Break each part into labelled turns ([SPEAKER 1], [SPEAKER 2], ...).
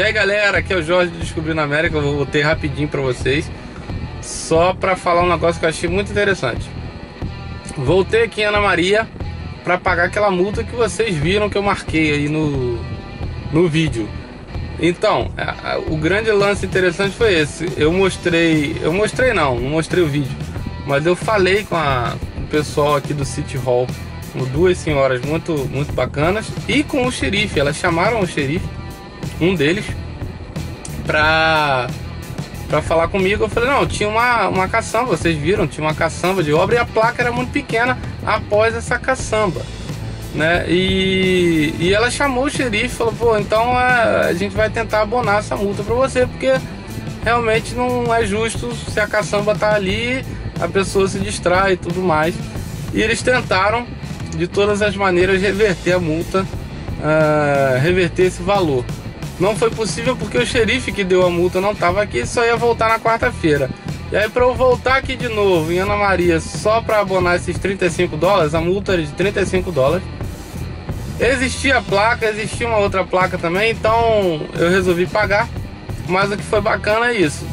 [SPEAKER 1] E aí galera, aqui é o Jorge do Descobrindo América, eu vou ter rapidinho para vocês, só para falar um negócio que eu achei muito interessante. Voltei aqui em Ana Maria para pagar aquela multa que vocês viram que eu marquei aí no, no vídeo. Então, a, a, o grande lance interessante foi esse. Eu mostrei, eu mostrei não, não mostrei o vídeo, mas eu falei com, a, com o pessoal aqui do City Hall, com duas senhoras muito, muito bacanas e com o xerife. Elas chamaram o xerife um deles, pra, pra falar comigo. Eu falei, não, tinha uma, uma caçamba, vocês viram, tinha uma caçamba de obra e a placa era muito pequena após essa caçamba. Né? E, e ela chamou o xerife e falou, pô, então a, a gente vai tentar abonar essa multa para você, porque realmente não é justo se a caçamba tá ali, a pessoa se distrai e tudo mais. E eles tentaram de todas as maneiras reverter a multa, uh, reverter esse valor. Não foi possível porque o xerife que deu a multa não estava aqui só ia voltar na quarta-feira. E aí para eu voltar aqui de novo em Ana Maria só para abonar esses 35 dólares, a multa era de 35 dólares. Existia a placa, existia uma outra placa também, então eu resolvi pagar. Mas o que foi bacana é isso.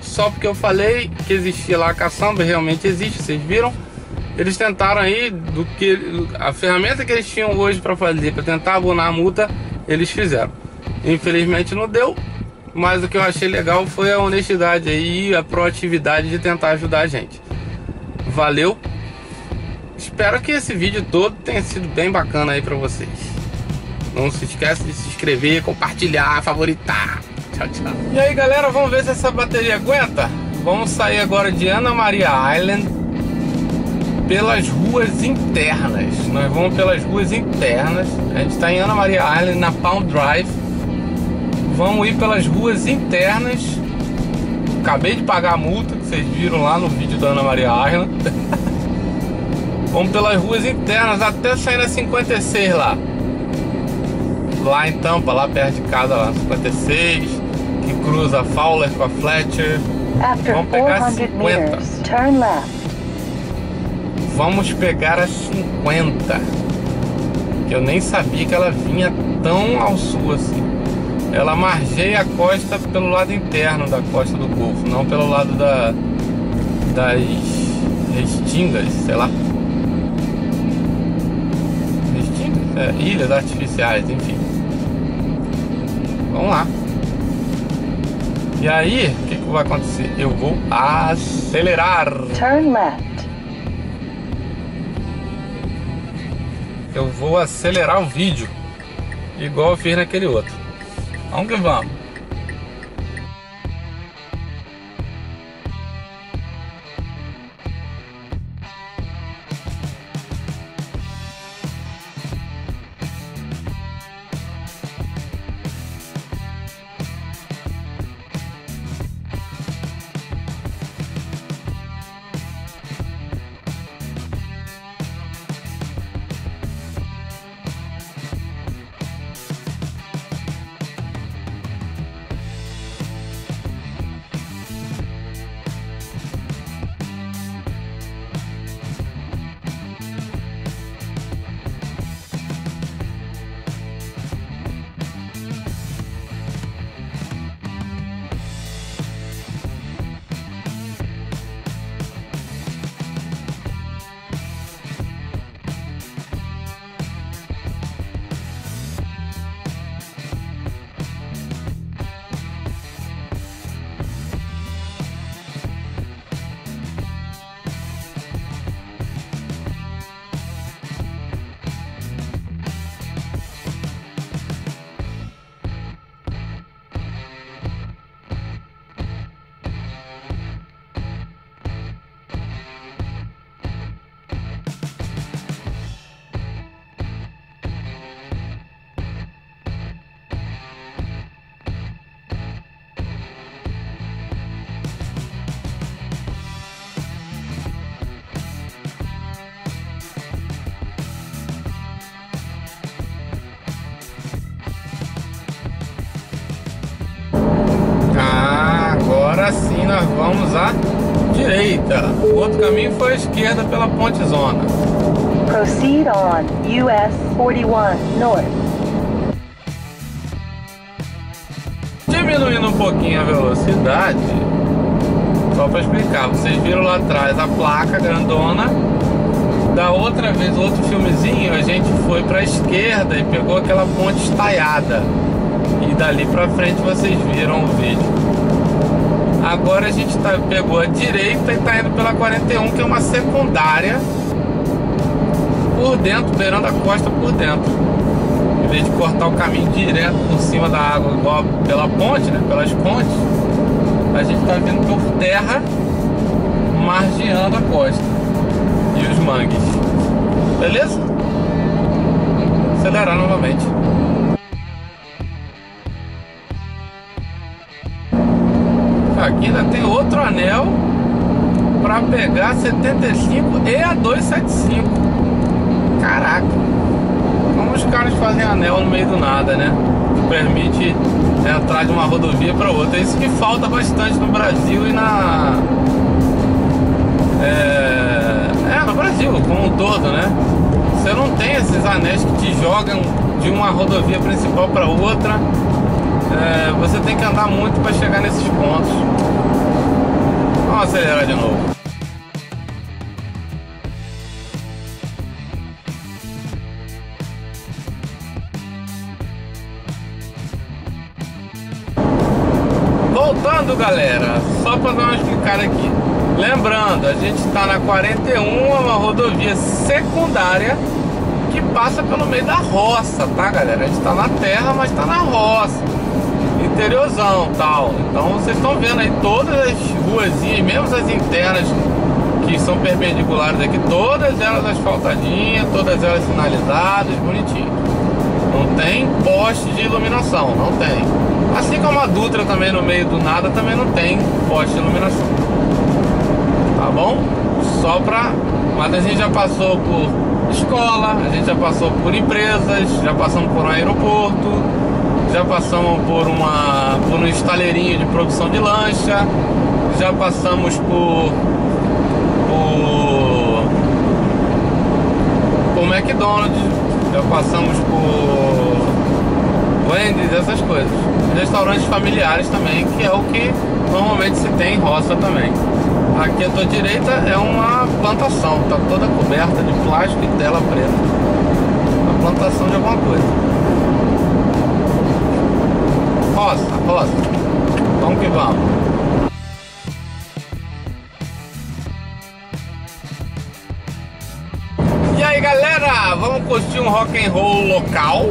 [SPEAKER 1] Só porque eu falei que existia lá a caçamba, realmente existe, vocês viram? Eles tentaram aí do que a ferramenta que eles tinham hoje para fazer para tentar abonar a multa, eles fizeram. Infelizmente não deu, mas o que eu achei legal foi a honestidade e a proatividade de tentar ajudar a gente. Valeu. Espero que esse vídeo todo tenha sido bem bacana aí para vocês. Não se esqueça de se inscrever, compartilhar, favoritar. Tchau, tchau. E aí, galera, vamos ver se essa bateria aguenta? Vamos sair agora de Ana Maria Island pelas ruas internas. Nós vamos pelas ruas internas. A gente está em Ana Maria Island na Palm Drive Vamos ir pelas ruas internas. Acabei de pagar a multa que vocês viram lá no vídeo da Ana Maria Island. Vamos pelas ruas internas até sair na 56 lá. Lá em Tampa, lá perto de casa, lá 56, que cruza Fowler com a Fletcher. Vamos pegar a 50. Meters, turn left. Vamos pegar a 50. Que eu nem sabia que ela vinha tão ao sul assim ela margeia a costa pelo lado interno da costa do Golfo, não pelo lado da, das restingas, sei lá. Restingas? É, ilhas artificiais, enfim. Vamos lá. E aí, o que, que vai acontecer? Eu vou acelerar. Turn left. Eu vou acelerar o vídeo, igual eu fiz naquele outro. Vamos que nós vamos à direita. O outro caminho foi à esquerda pela Ponte Zona. Proceed on US 41 North. Diminuindo um pouquinho a velocidade, só para explicar, vocês viram lá atrás a placa grandona. Da outra vez, outro filmezinho, a gente foi para a esquerda e pegou aquela ponte estaiada. E dali para frente vocês viram o vídeo. Agora a gente tá, pegou a direita e está indo pela 41, que é uma secundária por dentro, beirando a costa por dentro. Em vez de cortar o caminho direto por cima da água, igual pela ponte, né? Pelas pontes, a gente está vindo por terra, margeando a costa e os mangues. Beleza? Acelerar novamente. Aqui ainda tem outro anel para pegar 75 e a 275. Caraca! Como os caras fazem anel no meio do nada, né? Permite entrar de uma rodovia para outra. É isso que falta bastante no Brasil e na. É... é, no Brasil como um todo, né? Você não tem esses anéis que te jogam de uma rodovia principal para outra. É, você tem que andar muito para chegar nesses pontos. Vamos acelerar de novo. Voltando, galera, só para dar uma explicada aqui. Lembrando, a gente está na 41, uma rodovia secundária que passa pelo meio da roça, tá, galera? A gente está na terra, mas está na roça, interiorzão, tal. Então vocês estão vendo aí todas as ruazinhas, mesmo as internas que são perpendiculares aqui, todas elas asfaltadinhas, todas elas sinalizadas, bonitinho. Não tem poste de iluminação, não tem. Assim como a Dutra também no meio do nada também não tem poste de iluminação. Tá bom? Só pra. Mas a gente já passou por escola, a gente já passou por empresas, já passamos por um aeroporto, já passamos por uma por um estaleirinho de produção de lancha, já passamos por por, por McDonald's, já passamos por Wendy's, essas coisas. Restaurantes familiares também, que é o que normalmente se tem em roça também. Aqui à tua direita é uma plantação, tá toda coberta de plástico e tela preta. Uma plantação de alguma coisa. Roça, roça. Vamos que vamos. E aí galera, vamos curtir um rock and roll local?